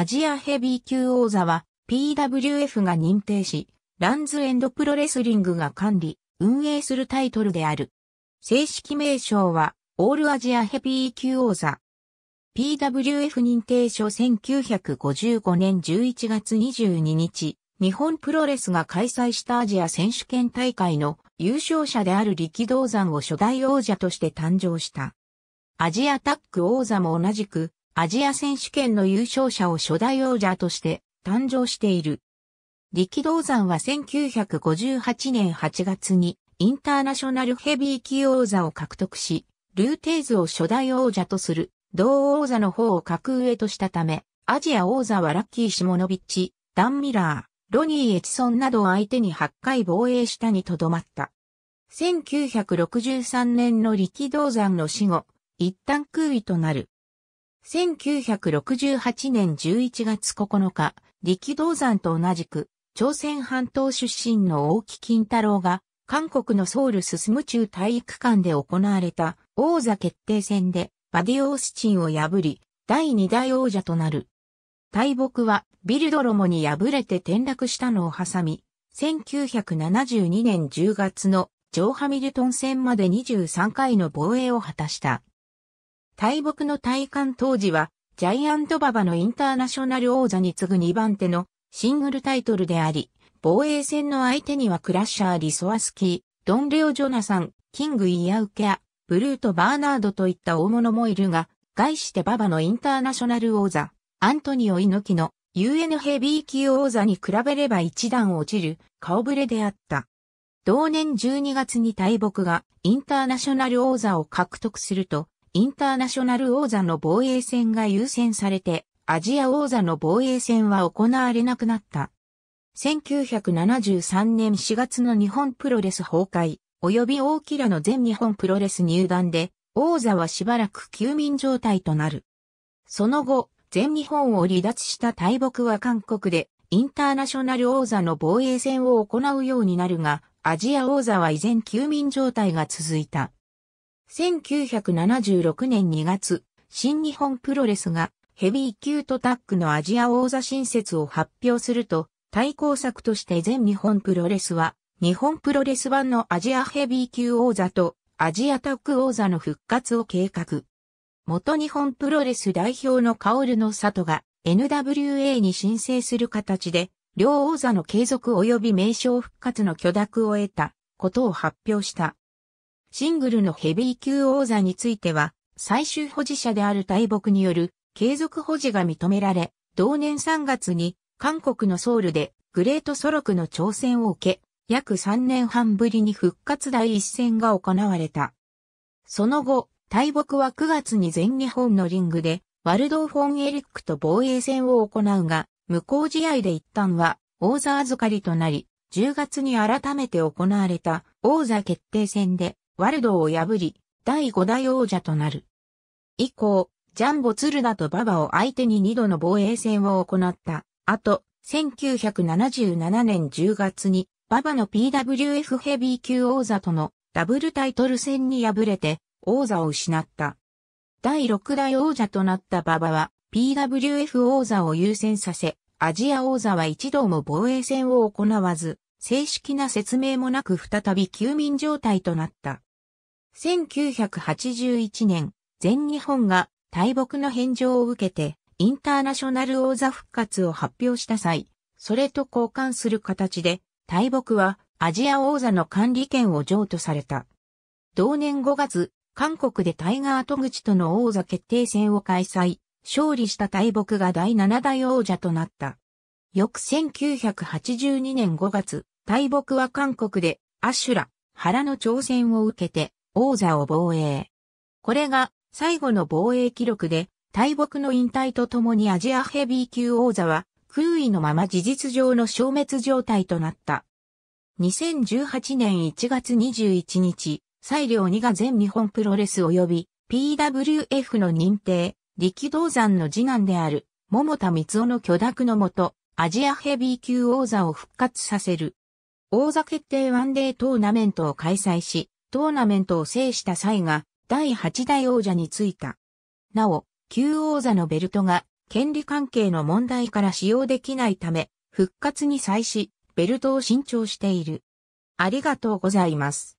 アジアヘビー級王座は PWF が認定し、ランズエンドプロレスリングが管理、運営するタイトルである。正式名称は、オールアジアヘビー級王座。PWF 認定書1955年11月22日、日本プロレスが開催したアジア選手権大会の優勝者である力道山を初代王者として誕生した。アジアタック王座も同じく、アジア選手権の優勝者を初代王者として誕生している。力道山は1958年8月にインターナショナルヘビー級王座を獲得し、ルーテーズを初代王者とする同王座の方を格上としたため、アジア王座はラッキー・シモノビッチ、ダン・ミラー、ロニー・エチソンなどを相手に8回防衛したにとどまった。1963年の力道山の死後、一旦空位となる。1968年11月9日、力道山と同じく、朝鮮半島出身の大木金太郎が、韓国のソウルスス中体育館で行われた王座決定戦でバディオースチンを破り、第二代王者となる。大木はビルドロモに敗れて転落したのを挟み、1972年10月のジョー・ハミルトン戦まで23回の防衛を果たした。大木の体感当時は、ジャイアント馬場のインターナショナル王座に次ぐ2番手のシングルタイトルであり、防衛戦の相手にはクラッシャー・リソアスキー、ドン・レオ・ジョナサン、キング・イヤウケア、ブルート・バーナードといった大物もいるが、概して馬場のインターナショナル王座、アントニオ・猪木の UN ヘビー級王座に比べれば一段落ちる顔ぶれであった。同年12月に大木がインターナショナル王座を獲得すると、インターナショナル王座の防衛戦が優先されて、アジア王座の防衛戦は行われなくなった。1973年4月の日本プロレス崩壊、及び大キラの全日本プロレス入団で、王座はしばらく休眠状態となる。その後、全日本を離脱した大木は韓国で、インターナショナル王座の防衛戦を行うようになるが、アジア王座は依然休眠状態が続いた。1976年2月、新日本プロレスがヘビー級とタックのアジア王座新設を発表すると、対抗策として全日本プロレスは、日本プロレス版のアジアヘビー級王座とアジアタック王座の復活を計画。元日本プロレス代表のカオルの里が NWA に申請する形で、両王座の継続及び名称復活の許諾を得たことを発表した。シングルのヘビー級王座については、最終保持者である大木による継続保持が認められ、同年3月に韓国のソウルでグレートソロクの挑戦を受け、約3年半ぶりに復活第一戦が行われた。その後、大木は9月に全日本のリングでワルドーフォンエリックと防衛戦を行うが、無効試合で一旦は王座預かりとなり、10月に改めて行われた王座決定戦でワルドを破り、第5代王者となる。以降、ジャンボ鶴田と馬場を相手に2度の防衛戦を行った。後、1977年10月に、馬場の PWF ヘビー級王座とのダブルタイトル戦に敗れて王座を失った。第6代王者となった馬場は PWF 王座を優先させ、アジア王座は一度も防衛戦を行わず、正式な説明もなく再び休眠状態となった。1981年、全日本が大木の返上を受けて、インターナショナル王座復活を発表した際、それと交換する形で、大木はアジア王座の管理権を譲渡された。同年5月、韓国でタイガー戸口との王座決定戦を開催、勝利した大木が第7代王者となった。翌1982年5月、大木は韓国でアシュラ、原の挑戦を受けて王座を防衛。これが最後の防衛記録で、大木の引退とともにアジアヘビー級王座は空位のまま事実上の消滅状態となった。2018年1月21日、西良2が全日本プロレス及び PWF の認定、力道山の次男である桃田光夫の許諾のもと、アジアヘビー級王座を復活させる。王座決定ワンデートーナメントを開催し、トーナメントを制した際が第8代王者についた。なお、旧王座のベルトが権利関係の問題から使用できないため、復活に際し、ベルトを新調している。ありがとうございます。